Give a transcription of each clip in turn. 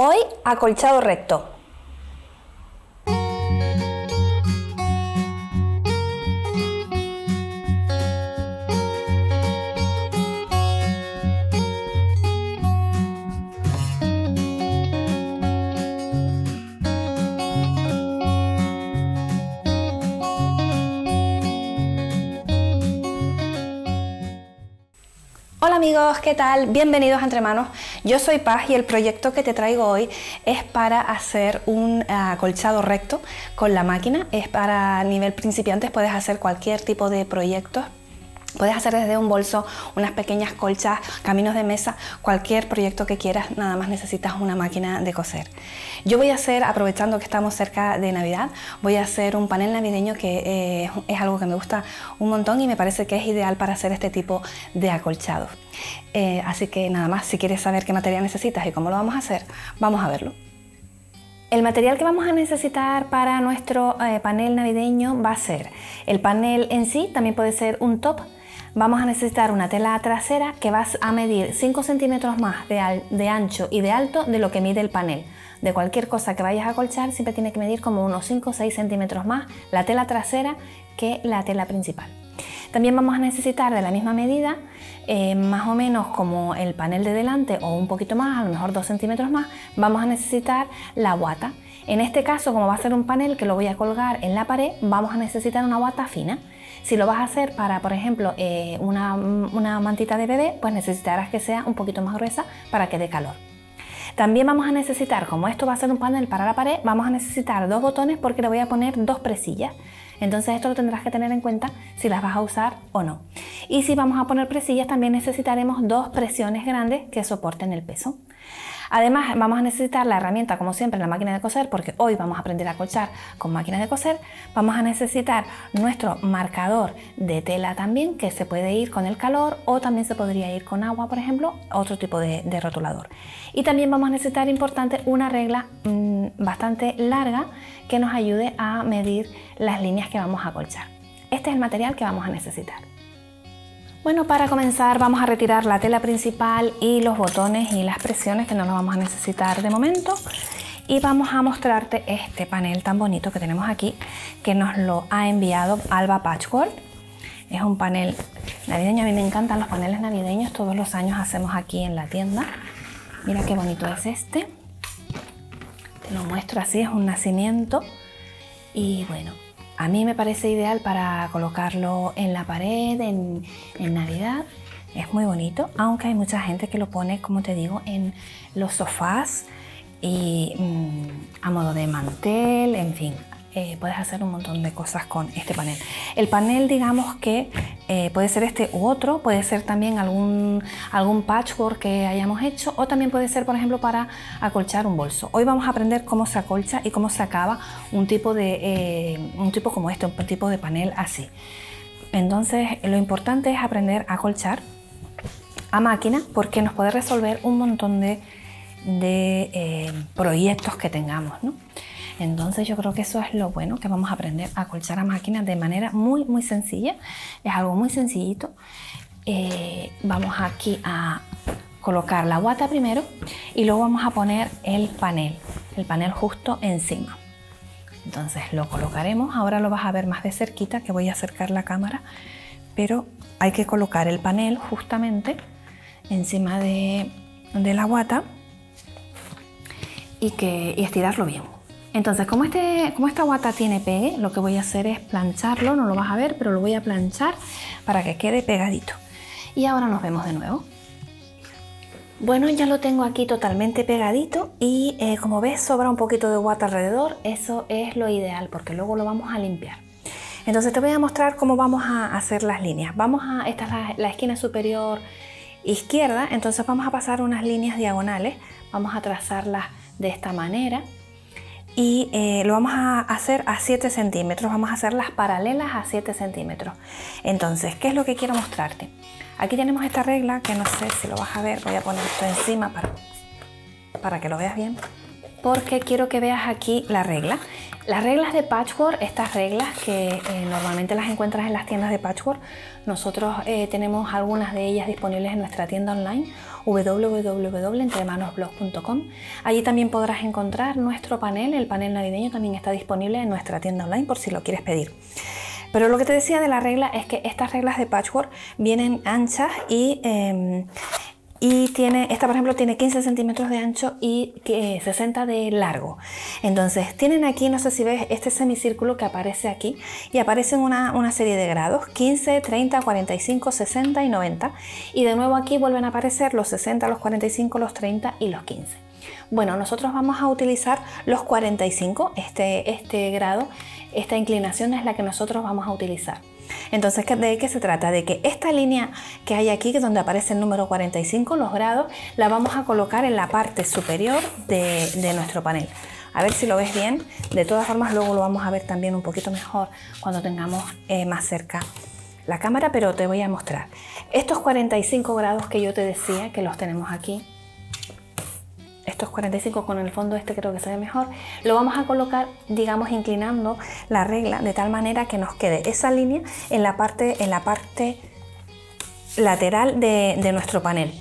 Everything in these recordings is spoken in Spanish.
Hoy acolchado recto. Amigos, ¿qué tal? Bienvenidos a Entre Manos. Yo soy Paz y el proyecto que te traigo hoy es para hacer un acolchado recto con la máquina. Es para nivel principiantes, puedes hacer cualquier tipo de proyectos Puedes hacer desde un bolso unas pequeñas colchas, caminos de mesa, cualquier proyecto que quieras, nada más necesitas una máquina de coser. Yo voy a hacer, aprovechando que estamos cerca de Navidad, voy a hacer un panel navideño que eh, es algo que me gusta un montón y me parece que es ideal para hacer este tipo de acolchados. Eh, así que nada más, si quieres saber qué material necesitas y cómo lo vamos a hacer, vamos a verlo. El material que vamos a necesitar para nuestro eh, panel navideño va a ser el panel en sí, también puede ser un top, vamos a necesitar una tela trasera que va a medir 5 centímetros más de, ancho y de alto de lo que mide el panel. De cualquier cosa que vayas a colchar siempre tiene que medir como unos 5 o 6 centímetros más la tela trasera que la tela principal. También vamos a necesitar de la misma medida, eh, más o menos como el panel de delante o un poquito más, a lo mejor 2 centímetros más, vamos a necesitar la guata. En este caso, como va a ser un panel que lo voy a colgar en la pared, vamos a necesitar una guata fina. Si lo vas a hacer para, por ejemplo, eh, una, mantita de bebé, pues necesitarás que sea un poquito más gruesa para que dé calor. También vamos a necesitar, como esto va a ser un panel para la pared, vamos a necesitar dos botones porque le voy a poner dos presillas. Entonces esto lo tendrás que tener en cuenta si las vas a usar o no. Y si vamos a poner presillas también necesitaremos dos presiones grandes que soporten el peso. Además, vamos a necesitar la herramienta, como siempre, la máquina de coser, porque hoy vamos a aprender a colchar con máquinas de coser. Vamos a necesitar nuestro marcador de tela también, que se puede ir con el calor o también se podría ir con agua, por ejemplo, otro tipo de, rotulador. Y también vamos a necesitar, importante, una regla mm, bastante larga que nos ayude a medir las líneas que vamos a colchar. Este es el material que vamos a necesitar. Bueno, para comenzar vamos a retirar la tela principal y los botones y las presiones que no los vamos a necesitar de momento y vamos a mostrarte este panel tan bonito que tenemos aquí que nos lo ha enviado Alba Patchwork. Es un panel navideño, a mí me encantan los paneles navideños, todos los años hacemos aquí en la tienda. Mira qué bonito es este. Te lo muestro así, es un nacimiento y bueno, a mí me parece ideal para colocarlo en la pared, en, Navidad. Es muy bonito, aunque hay mucha gente que lo pone, como te digo, en los sofás y mm, a modo de mantel, en fin. Eh, puedes hacer un montón de cosas con este panel. El panel, digamos que eh, puede ser este u otro, puede ser también algún, algún patchwork que hayamos hecho o también puede ser, por ejemplo, para acolchar un bolso. Hoy vamos a aprender cómo se acolcha y cómo se acaba un tipo, de, eh, un tipo como este, un tipo de panel así. Entonces, lo importante es aprender a acolchar a máquina porque nos puede resolver un montón de, de proyectos que tengamos. ¿no? Entonces yo creo que eso es lo bueno, que vamos a aprender a colchar a máquina de manera muy, muy sencilla. Es algo muy sencillito. Eh, vamos aquí a colocar la guata primero y luego vamos a poner el panel, el panel justo encima. Entonces lo colocaremos, ahora lo vas a ver más de cerquita, que voy a acercar la cámara, pero hay que colocar el panel justamente encima de, la guata y, que, y estirarlo bien. Entonces, como, este, como esta guata tiene pegue, lo que voy a hacer es plancharlo, no lo vas a ver, pero lo voy a planchar para que quede pegadito. Y ahora nos vemos de nuevo. Bueno, ya lo tengo aquí totalmente pegadito y eh, como ves sobra un poquito de guata alrededor, eso es lo ideal porque luego lo vamos a limpiar. Entonces te voy a mostrar cómo vamos a hacer las líneas. Vamos a, esta es la esquina superior izquierda, entonces vamos a pasar unas líneas diagonales, vamos a trazarlas de esta manera y eh, lo vamos a hacer a 7 centímetros, vamos a hacer las paralelas a 7 centímetros. Entonces, ¿qué es lo que quiero mostrarte? Aquí tenemos esta regla que no sé si lo vas a ver, voy a poner esto encima para, para que lo veas bien, porque quiero que veas aquí la regla. Las reglas de patchwork, estas reglas que eh, normalmente las encuentras en las tiendas de patchwork, nosotros eh, tenemos algunas de ellas disponibles en nuestra tienda online www.entremanosblog.com. Allí también podrás encontrar nuestro panel, el panel navideño también está disponible en nuestra tienda online por si lo quieres pedir. Pero lo que te decía de la regla es que estas reglas de patchwork vienen anchas y em, y tiene, esta por ejemplo tiene 15 centímetros de ancho y 60 de largo. Entonces tienen aquí, no sé si ves, este semicírculo que aparece aquí y aparecen una, una serie de grados, 15, 30, 45, 60 y 90. Y de nuevo aquí vuelven a aparecer los 60, los 45, los 30 y los 15. Bueno, nosotros vamos a utilizar los 45, este, este grado, esta inclinación es la que nosotros vamos a utilizar. Entonces, ¿de qué se trata? De que esta línea que hay aquí, que donde aparece el número 45, los grados, la vamos a colocar en la parte superior de, nuestro panel. A ver si lo ves bien. De todas formas, luego lo vamos a ver también un poquito mejor cuando tengamos eh, más cerca la cámara, pero te voy a mostrar. Estos 45 grados que yo te decía, que los tenemos aquí, estos 45 con el fondo este creo que se ve mejor, lo vamos a colocar, digamos, inclinando la regla de tal manera que nos quede esa línea en la parte, en la parte lateral de, nuestro panel.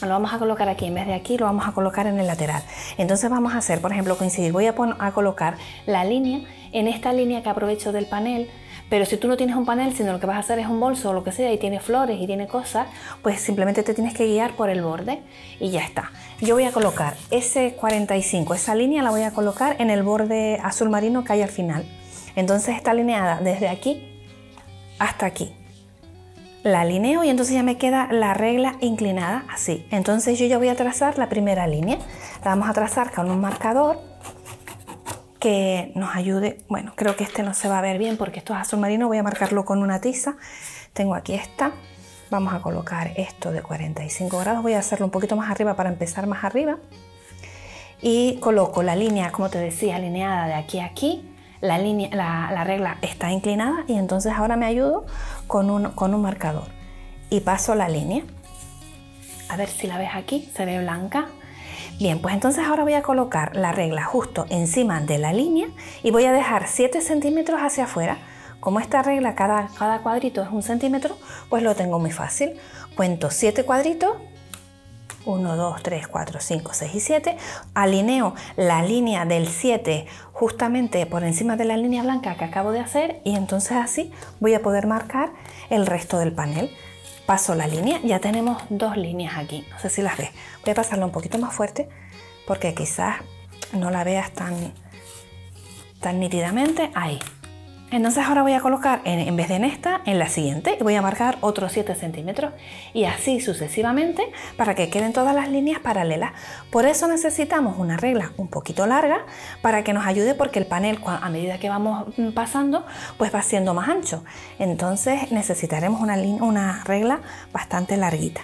Lo vamos a colocar aquí, en vez de aquí lo vamos a colocar en el lateral. Entonces vamos a hacer, por ejemplo, coincidir. Voy a, a colocar la línea en esta línea que aprovecho del panel pero si tú no tienes un panel, sino lo que vas a hacer es un bolso o lo que sea y tiene flores y tiene cosas, pues simplemente te tienes que guiar por el borde y ya está. Yo voy a colocar ese 45, esa línea la voy a colocar en el borde azul marino que hay al final. Entonces está alineada desde aquí hasta aquí. La alineo y entonces ya me queda la regla inclinada así. Entonces yo ya voy a trazar la primera línea. La vamos a trazar con un marcador que nos ayude. Bueno, creo que este no se va a ver bien porque esto es azul marino, voy a marcarlo con una tiza. Tengo aquí esta. Vamos a colocar esto de 45 grados, voy a hacerlo un poquito más arriba para empezar más arriba. Y coloco la línea, como te decía, alineada de aquí a aquí. La, línea, la, regla está inclinada y entonces ahora me ayudo con un, con un marcador. Y paso la línea. A ver si la ves aquí, se ve blanca. Bien, pues entonces ahora voy a colocar la regla justo encima de la línea y voy a dejar 7 centímetros hacia afuera. Como esta regla, cada, cuadrito es un centímetro, pues lo tengo muy fácil. Cuento 7 cuadritos, 1, 2, 3, 4, 5, 6 y 7. Alineo la línea del 7 justamente por encima de la línea blanca que acabo de hacer y entonces así voy a poder marcar el resto del panel paso la línea, ya tenemos dos líneas aquí, no sé si las ves. Voy a pasarla un poquito más fuerte porque quizás no la veas tan, tan nítidamente. Ahí, entonces ahora voy a colocar en, vez de en esta, en la siguiente y voy a marcar otros 7 centímetros y así sucesivamente para que queden todas las líneas paralelas. Por eso necesitamos una regla un poquito larga para que nos ayude porque el panel a medida que vamos mm, pasando pues va siendo más ancho. Entonces necesitaremos una, una regla bastante larguita.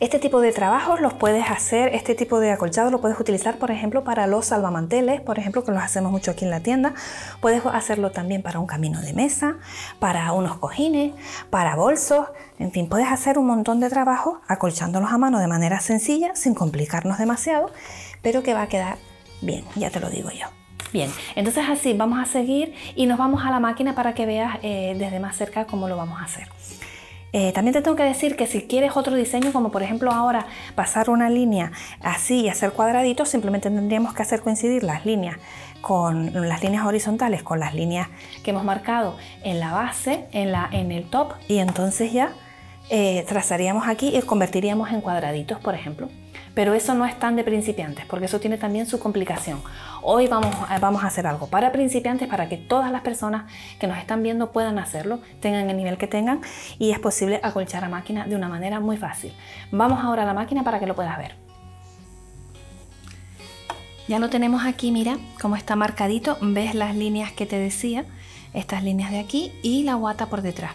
Este tipo de trabajos los puedes hacer, este tipo de acolchado lo puedes utilizar, por ejemplo, para los salvamanteles, por ejemplo, que los hacemos mucho aquí en la tienda. Puedes hacerlo también para un camino de mesa, para unos cojines, para bolsos, en fin, puedes hacer un montón de trabajos acolchándolos a mano de manera sencilla, sin complicarnos demasiado, pero que va a quedar bien, ya te lo digo yo. Bien, entonces así vamos a seguir y nos vamos a la máquina para que veas eh, desde más cerca cómo lo vamos a hacer. Eh, también te tengo que decir que si quieres otro diseño, como por ejemplo ahora pasar una línea así y hacer cuadraditos, simplemente tendríamos que hacer coincidir las líneas con las líneas horizontales con las líneas que hemos marcado en la base, en, la, en el top, y entonces ya eh, trazaríamos aquí y convertiríamos en cuadraditos, por ejemplo. Pero eso no es tan de principiantes, porque eso tiene también su complicación. Hoy vamos, vamos a hacer algo para principiantes, para que todas las personas que nos están viendo puedan hacerlo, tengan el nivel que tengan, y es posible acolchar a máquina de una manera muy fácil. Vamos ahora a la máquina para que lo puedas ver. Ya lo tenemos aquí, mira cómo está marcadito. Ves las líneas que te decía, estas líneas de aquí y la guata por detrás.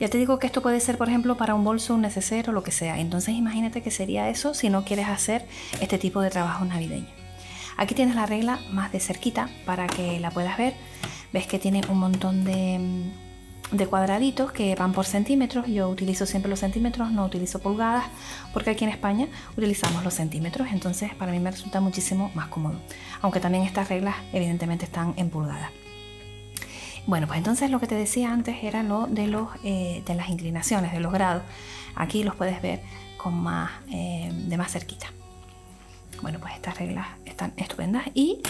Ya te digo que esto puede ser, por ejemplo, para un bolso, un neceser o lo que sea. Entonces imagínate que sería eso si no quieres hacer este tipo de trabajo navideño. Aquí tienes la regla más de cerquita para que la puedas ver. Ves que tiene un montón de, de cuadraditos que van por centímetros. Yo utilizo siempre los centímetros, no utilizo pulgadas, porque aquí en España utilizamos los centímetros, entonces para mí me resulta muchísimo más cómodo. Aunque también estas reglas evidentemente están en pulgadas. Bueno, pues entonces lo que te decía antes era lo de, los, eh, de las inclinaciones, de los grados. Aquí los puedes ver con más, eh, de más cerquita. Bueno, pues estas reglas están estupendas y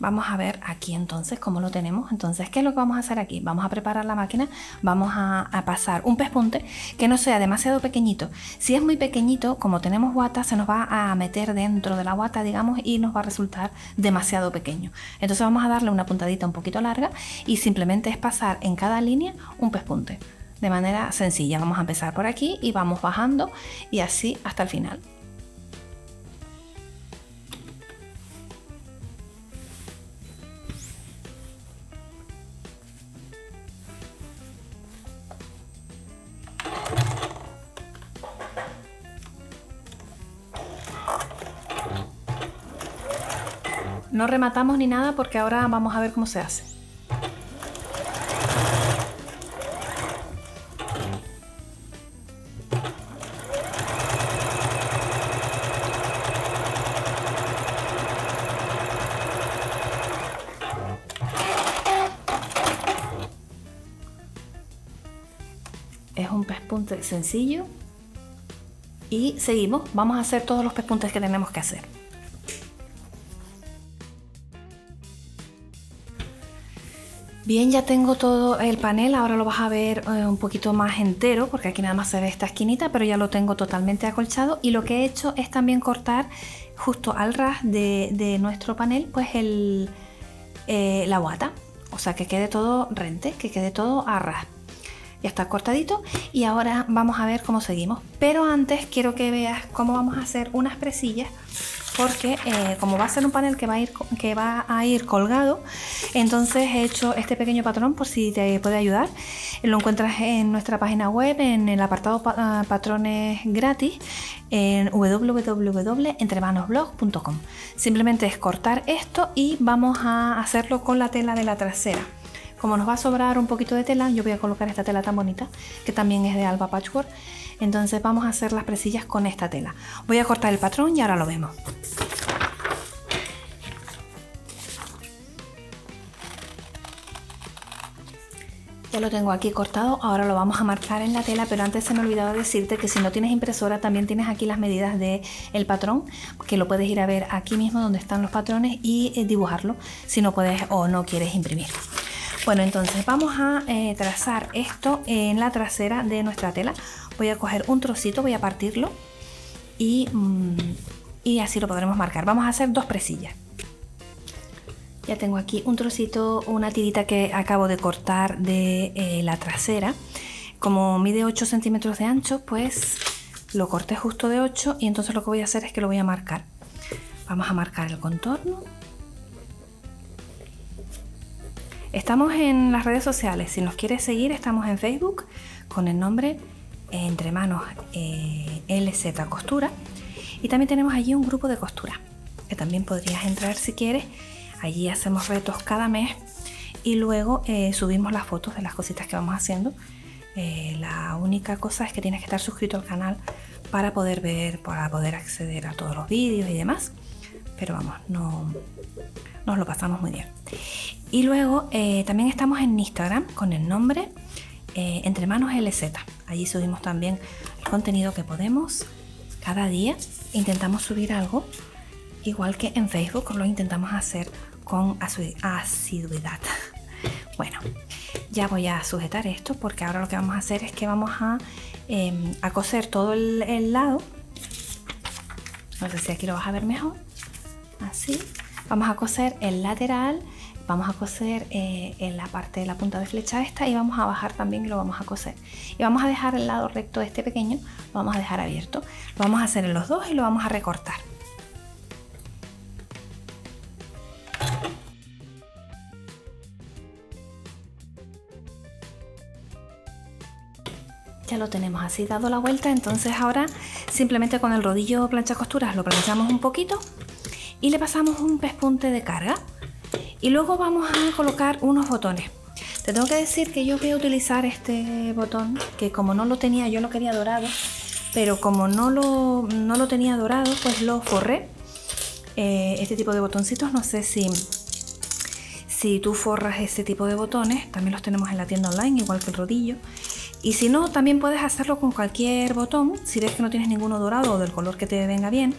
Vamos a ver aquí entonces cómo lo tenemos. Entonces, ¿qué es lo que vamos a hacer aquí? Vamos a preparar la máquina, vamos a, pasar un pespunte que no sea demasiado pequeñito. Si es muy pequeñito, como tenemos guata, se nos va a meter dentro de la guata, digamos, y nos va a resultar demasiado pequeño. Entonces vamos a darle una puntadita un poquito larga y simplemente es pasar en cada línea un pespunte. De manera sencilla, vamos a empezar por aquí y vamos bajando y así hasta el final. No rematamos ni nada porque ahora vamos a ver cómo se hace. Es un pespunte sencillo y seguimos. Vamos a hacer todos los pespuntes que tenemos que hacer. Bien, ya tengo todo el panel, ahora lo vas a ver eh, un poquito más entero porque aquí nada más se ve esta esquinita, pero ya lo tengo totalmente acolchado y lo que he hecho es también cortar justo al ras de, nuestro panel pues eh, la guata, o sea que quede todo rente, que quede todo a ras. Ya está cortadito y ahora vamos a ver cómo seguimos, pero antes quiero que veas cómo vamos a hacer unas presillas porque eh, como va a ser un panel que va a ir, colgado, entonces he hecho este pequeño patrón por si te puede ayudar. Lo encuentras en nuestra página web, en el apartado ah, patrones gratis, en www.entremanosblog.com. Simplemente es cortar esto y vamos a hacerlo con la tela de la trasera. Como nos va a sobrar un poquito de tela, yo voy a colocar esta tela tan bonita, que también es de Alba Patchwork. Entonces vamos a hacer las presillas con esta tela. Voy a cortar el patrón y ahora lo vemos. Ya lo tengo aquí cortado, ahora lo vamos a marcar en la tela, pero antes se me olvidaba decirte que si no tienes impresora también tienes aquí las medidas del el patrón, que lo puedes ir a ver aquí mismo donde están los patrones y eh, dibujarlo si no puedes o no quieres imprimir. Bueno, entonces vamos a eh, trazar esto en la trasera de nuestra tela. Voy a coger un trocito, voy a partirlo y, mm, y así lo podremos marcar. Vamos a hacer dos presillas. Ya tengo aquí un trocito, una tirita que acabo de cortar de eh, la trasera. Como mide 8 centímetros de ancho, pues lo corté justo de 8 y entonces lo que voy a hacer es que lo voy a marcar. Vamos a marcar el contorno Estamos en las redes sociales. Si nos quieres seguir, estamos en Facebook con el nombre Entre Manos eh, LZ Costura. Y también tenemos allí un grupo de costura, que también podrías entrar si quieres. Allí hacemos retos cada mes y luego eh, subimos las fotos de las cositas que vamos haciendo. Eh, la única cosa es que tienes que estar suscrito al canal para poder ver, para poder acceder a todos los vídeos y demás. Pero vamos, no nos lo pasamos muy bien. Y luego eh, también estamos en Instagram con el nombre eh, Entre Manos LZ. Allí subimos también el contenido que podemos. Cada día intentamos subir algo, igual que en Facebook lo intentamos hacer con asiduidad. Bueno, ya voy a sujetar esto porque ahora lo que vamos a hacer es que vamos a, em, a coser todo el, el lado. No sé si aquí lo vas a ver mejor. Así. Vamos a coser el lateral vamos a coser eh, en la parte de la punta de flecha esta y vamos a bajar también y lo vamos a coser. Y vamos a dejar el lado recto de este pequeño lo vamos a dejar abierto. Lo vamos a hacer en los dos y lo vamos a recortar. Ya lo tenemos así dado la vuelta entonces ahora simplemente con el rodillo plancha costuras lo planchamos un poquito y le pasamos un pespunte de carga y luego vamos a colocar unos botones. Te tengo que decir que yo voy a utilizar este botón, que como no lo tenía, yo lo quería dorado, pero como no lo, no lo tenía dorado, pues lo forré. Eh, este tipo de botoncitos, no sé si, si tú forras este tipo de botones, también los tenemos en la tienda online, igual que el rodillo. Y si no, también puedes hacerlo con cualquier botón, si ves que no tienes ninguno dorado o del color que te venga bien.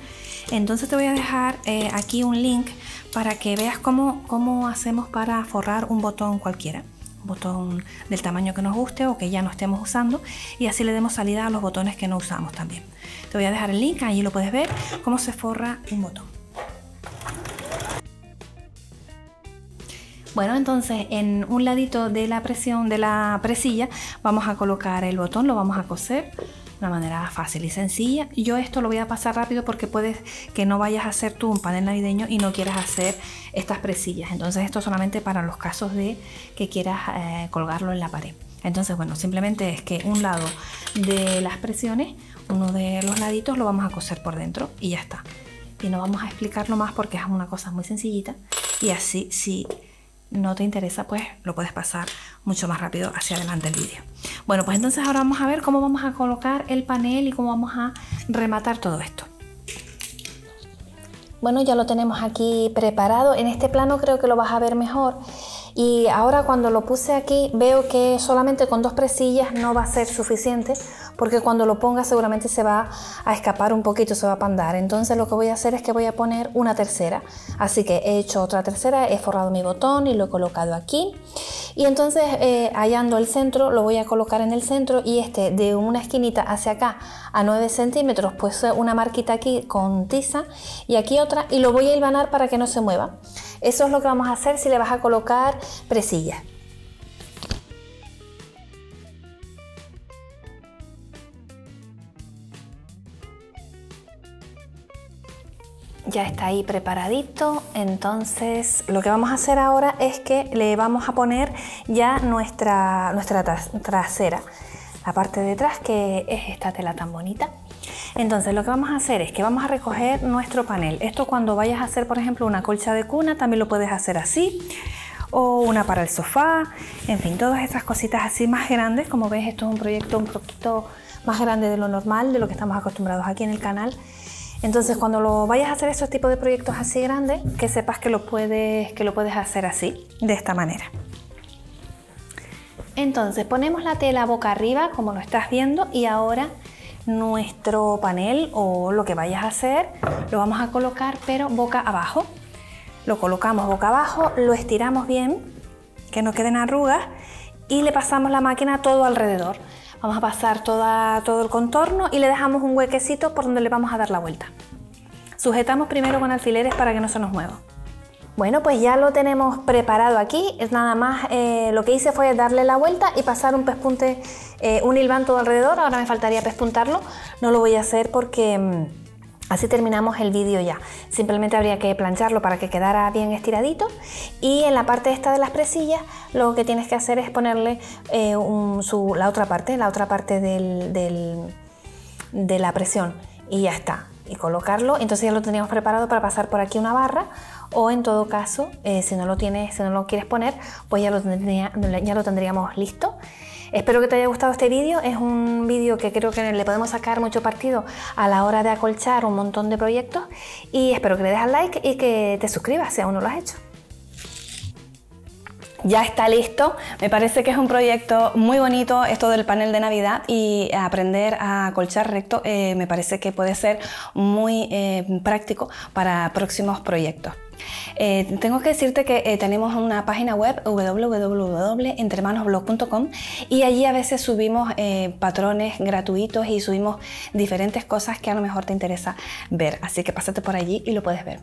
Entonces te voy a dejar eh, aquí un link para que veas cómo, cómo hacemos para forrar un botón cualquiera. Un botón del tamaño que nos guste o que ya no estemos usando y así le demos salida a los botones que no usamos también. Te voy a dejar el link, ahí lo puedes ver cómo se forra un botón. Bueno, entonces en un ladito de la presión de la presilla vamos a colocar el botón, lo vamos a coser de una manera fácil y sencilla. Yo esto lo voy a pasar rápido porque puedes que no vayas a hacer tú un panel navideño y no quieras hacer estas presillas. Entonces esto solamente para los casos de que quieras eh, colgarlo en la pared. Entonces, bueno, simplemente es que un lado de las presiones, uno de los laditos lo vamos a coser por dentro y ya está. Y no vamos a explicarlo más porque es una cosa muy sencillita. Y así, si no te interesa, pues lo puedes pasar mucho más rápido hacia adelante el vídeo. Bueno, pues entonces ahora vamos a ver cómo vamos a colocar el panel y cómo vamos a rematar todo esto. Bueno, ya lo tenemos aquí preparado. En este plano creo que lo vas a ver mejor. Y ahora cuando lo puse aquí veo que solamente con dos presillas no va a ser suficiente porque cuando lo ponga seguramente se va a escapar un poquito, se va a pandar. Entonces lo que voy a hacer es que voy a poner una tercera. Así que he hecho otra tercera, he forrado mi botón y lo he colocado aquí. Y entonces eh, hallando el centro lo voy a colocar en el centro y este de una esquinita hacia acá a 9 centímetros pues una marquita aquí con tiza y aquí otra y lo voy a hilvanar para que no se mueva. Eso es lo que vamos a hacer si le vas a colocar presillas. Ya está ahí preparadito. Entonces lo que vamos a hacer ahora es que le vamos a poner ya nuestra, nuestra trasera. La parte de detrás que es esta tela tan bonita. Entonces lo que vamos a hacer es que vamos a recoger nuestro panel. Esto cuando vayas a hacer por ejemplo una colcha de cuna también lo puedes hacer así. O una para el sofá. En fin todas estas cositas así más grandes. Como ves esto es un proyecto un poquito más grande de lo normal de lo que estamos acostumbrados aquí en el canal entonces, cuando lo vayas a hacer esos tipos de proyectos así grandes, que sepas que lo puedes, que lo puedes hacer así, de esta manera. Entonces, ponemos la tela boca arriba, como lo estás viendo, y ahora nuestro panel o lo que vayas a hacer, lo vamos a colocar, pero boca abajo. Lo colocamos boca abajo, lo estiramos bien, que no queden arrugas, y le pasamos la máquina todo alrededor. Vamos a pasar todo el contorno y le dejamos un huequecito por donde le vamos a dar la vuelta. Sujetamos primero con alfileres para que no se nos mueva. Bueno, pues ya lo tenemos preparado aquí. Es nada más, eh, lo que hice fue darle la vuelta y pasar un pespunte, eh, un hilván todo alrededor. Ahora me faltaría pespuntarlo. No lo voy a hacer porque mm, Así terminamos el vídeo ya. Simplemente habría que plancharlo para que quedara bien estiradito. Y en la parte esta de las presillas, lo que tienes que hacer es ponerle eh, la otra parte, la otra parte de la presión. Y ya está. Y colocarlo. Entonces ya lo teníamos preparado para pasar por aquí una barra. O en todo caso, eh, si no lo tienes, si no lo quieres poner, pues lo, ya lo tendríamos listo. Espero que te haya gustado este vídeo, es un vídeo que creo que le podemos sacar mucho partido a la hora de acolchar un montón de proyectos y espero que le al like y que te suscribas si aún no lo has hecho ya está listo. Me parece que es un proyecto muy bonito esto del panel de Navidad y aprender a colchar recto eh, me parece que puede ser muy eh, práctico para próximos proyectos. Eh, tengo que decirte que eh, tenemos una página web www.entremanosblog.com y allí a veces subimos eh, patrones gratuitos y subimos diferentes cosas que a lo mejor te interesa ver. Así que pásate por allí y lo puedes ver.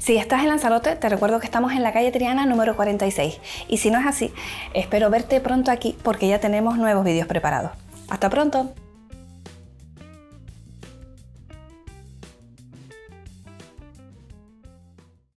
Si estás en Lanzarote, te recuerdo que estamos en la calle Triana número 46. Y si no es así, espero verte pronto aquí porque ya tenemos nuevos vídeos preparados. ¡Hasta pronto!